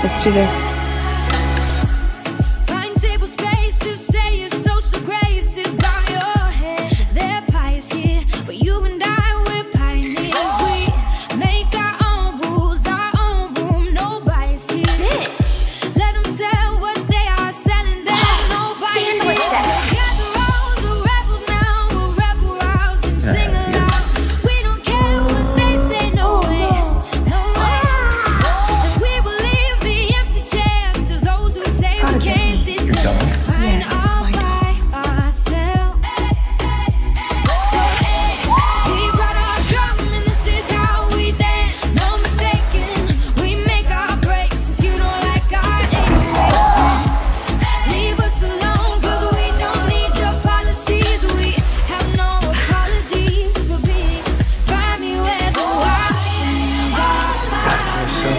Let's do this.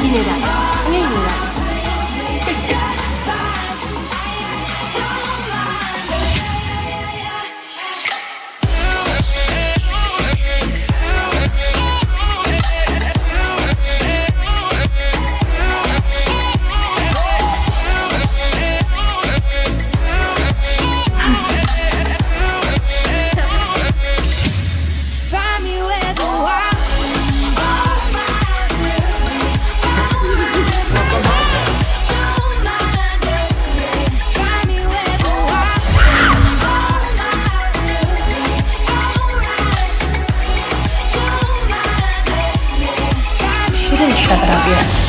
姫ラメイン Kita Terapia.